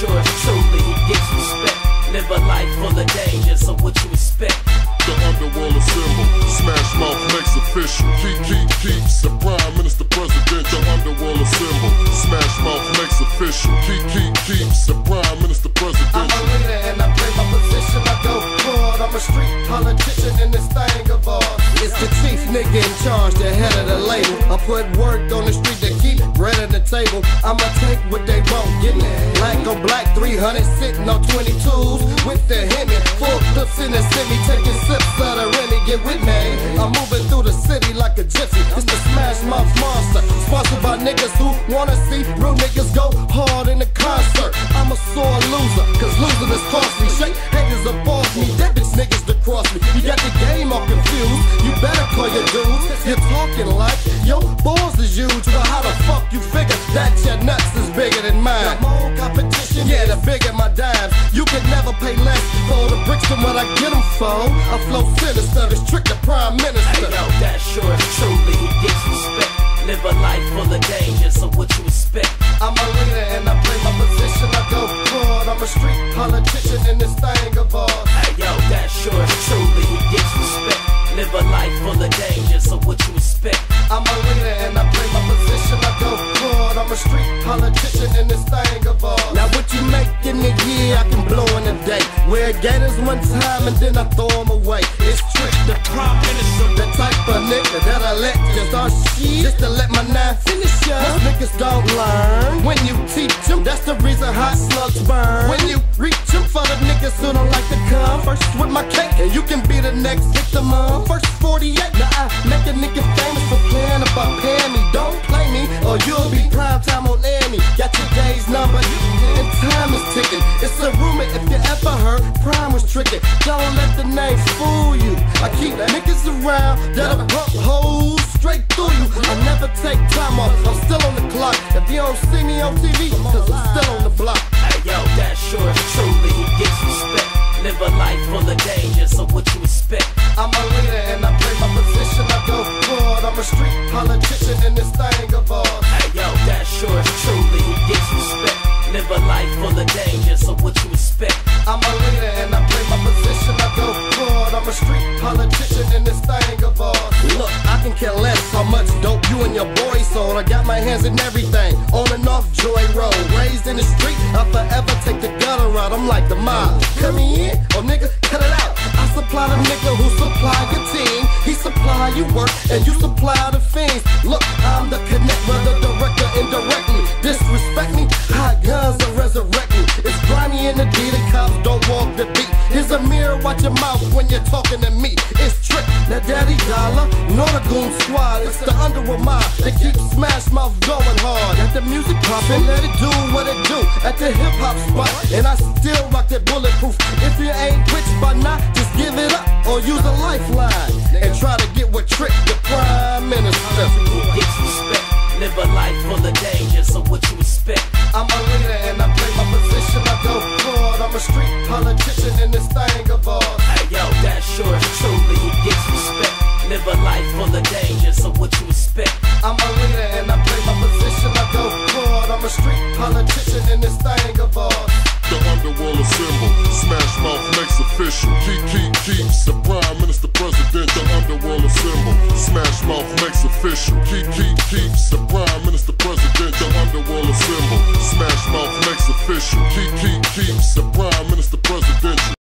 sure is truly he gets respect. Live a life full of danger, so what you expect? The underworld assemble, Smash Mouf makes official. Keep, keep, keeps nigga in charge, the head of the label. I put work on the street to keep bread on the table. I'ma take what they won't get me. Black on black, 300 sitting on 22s with the Hemi. Full clips in the semi, taking sips of the Remy. Get with me. I'm moving through the city like a gypsy. It's the Smash Mouf Monster, sponsored by niggas who wanna see real niggas go hard in the concert. I'm a sore You're talking like your balls is huge, but how the fuck you figure that your nuts is bigger than mine? Competition, yeah, the bigger my dimes. You can never pay less for the bricks than what I get them for. I flow sinister, it's trick the prime Hey minister. yo, that sure gators one time and then I throw them away. It's trick the prime minister, the type of nigga that I let you start shit just to let my nine finish ya. Most niggas don't learn when you teach them. That's the reason hot slugs burn. When you reach them for the niggas who don't like to come first with my cake, and you can be the next victim of first 48. Now I make a nigga famous for playing about paying me. Don't play me or you'll Rumor if you ever heard prime was tricking. Don't let the name fool you. I keep niggas around that'll bump holes straight through you. I never take time off. I'm still on the clock. If you don't see me on TV, cause I'm still on the block. Hey yo, that sure is truly he gets respect. Live a life full of danger, so what you expect? I'm a leader and I play my position. I go forward. I'm a street politician in this thing of ours. Hey yo, that sure is truly he gets respect. Live a life full of danger, so what you expect? I'm a leader and I play my position. I go forward. I'm a street politician in this thing of ours. Look, I can care less how much dope you and your boys sold. I got my hands in everything, on and off Joy Road. Raised in the street, I forever take the gutter out. I'm like the mob. Come in, oh nigga, cut it out. I supply the nigga who supply your team. He supply you work and you supply the fiends. Look, I'm the connect, whether director indirectly. Disrespect me, the cops don't walk the beat. Here's a mirror, watch your mouth when you're talking to me. It's trick, now Daddy Dollar, know the goon squad. It's the underworld mob that keeps Smash Mouf going hard. Got the music poppin', let it do what it do at the hip hop spot. And I still rock that bulletproof. If you ain't rich by now, just give it up or use a lifeline and try to get what trick the prime minister. Politician in this thing of ours. Hey yo, that sure is truly he gets respect. Live a life full of danger, so what you expect? I'm a leader and I play my position. I go forward. I'm a street politician in this thing of ours. The underworld assemble, Smash Mouf makes official. Keep, keep, keeps the prime minister president. The underworld assemble, Smash Mouf makes official. Keep, keep, keeps the Makes official. Keep, keep, keeps the prime minister presidential.